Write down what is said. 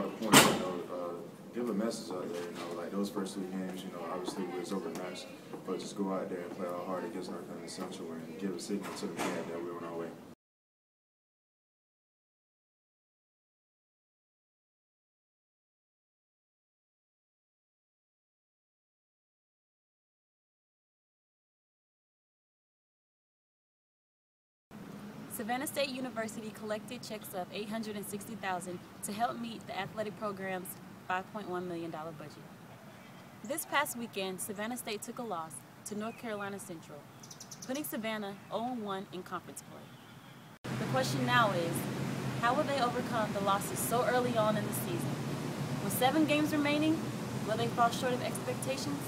a points. You know, uh, give a message out there. You know, like those first two games. You know, obviously we was overmatched, but just go out there and play all hard against North Carolina Central and give a signal to the fan that we're on our way. Savannah State University collected checks of 860,000 to help meet the athletic program's $5.1 million budget. This past weekend, Savannah State took a loss to North Carolina Central, putting Savannah 0-1 in conference play. The question now is, how will they overcome the losses so early on in the season? With seven games remaining, will they fall short of expectations?